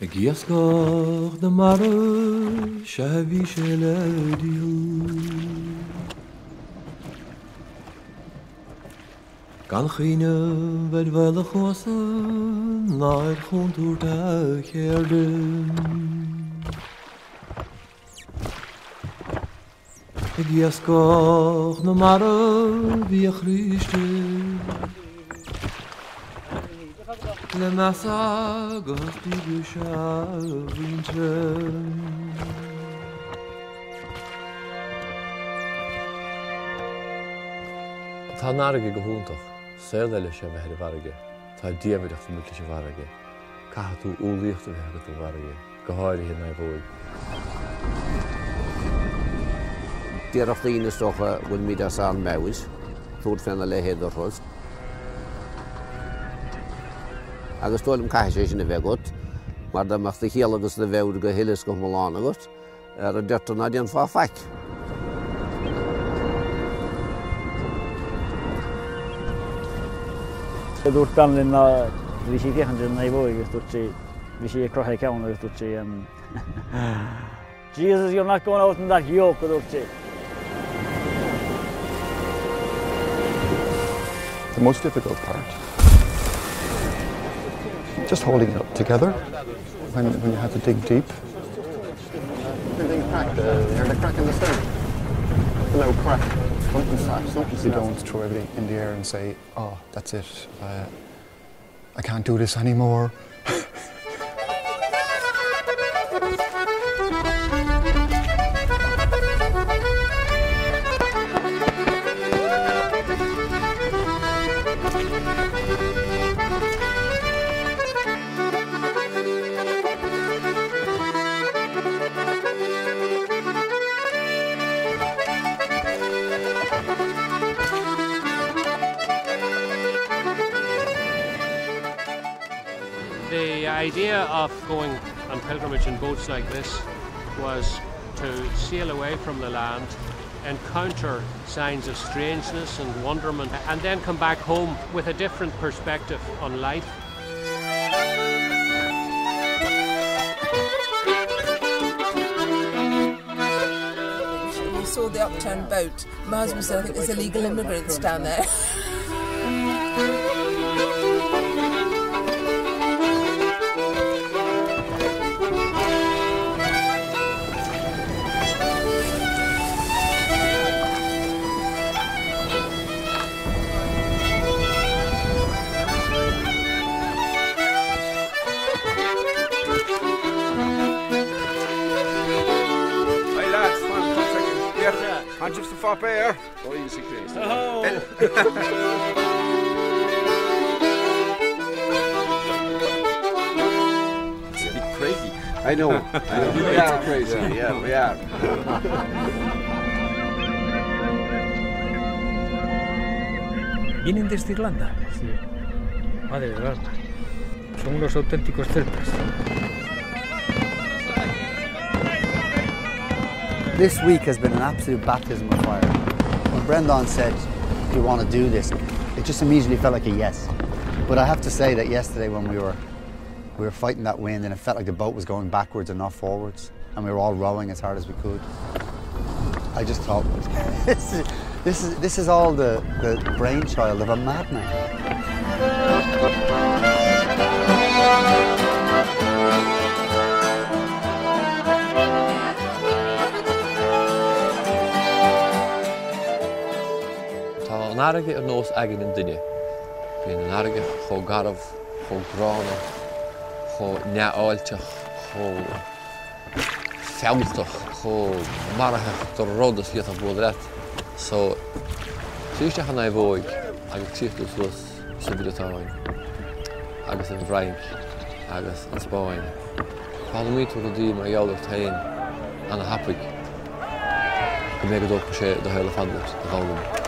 Gierskor de mare shavi shelediu Kan gine ved wel gossen naar grond door de herden Gierskor de mare wie Christus. le massage du Winter. Tá náige go húntaach séile sé bheit bharige, Tá diaach go muta sé bharige, Caú úlíocht a bheit go bharige, go háir hin na bhid. Díach líanastocha bhfuil mí an meis, túd fena lehéad a rost. agus tólim caiisi na bheitgat, mar de meachta chéalagus na bheir go héiles go mlánagat ar a detarna an fá feic. Dúirt ganlin na bhí sé cechan na bhóigus dúirtí bhí sé crothe ceann agus dúirtí Jesus, you're not going out in that yoke, dúirtí. The most difficult part just holding it up together when, when you have to dig deep. Crack the, the crack in the stone. A little crack. Something snaps, something You don't throw everything in the air and say, oh, that's it. Uh, I can't do this anymore. idea of going on pilgrimage in boats like this was to sail away from the land, encounter signs of strangeness and wonderment, and then come back home with a different perspective on life. We saw the upturned boat. My husband said, I think there's illegal immigrants down there. Here, handkerchiefs to fop air. Oh, easy, Chris. Oh. It's a bit crazy. I know. I know. we are crazy. Yeah, we are. ¿Vienen desde Irlanda? Sí. Madre del alma. Son unos auténticos celtas. This week has been an absolute baptism of fire. When Brendan said, Do you want to do this? It just immediately felt like a yes. But I have to say that yesterday when we were we were fighting that wind and it felt like the boat was going backwards and not forwards, and we were all rowing as hard as we could. I just thought this is this is this is all the, the brainchild of a madman. An aige ar nós agin in duine. Bhíon an aige cho garmh cho grána cho neáilteach cho féamtach cho marathe do rudas liad a bud réit. So Tuiste chana bhóig agus tíú suas sa bitáin, agus an bhrein agus an Spáin. Tá mí tú go dtí mar eolalah tain an hapaig go mé go dó sé do heile fanút a gálam.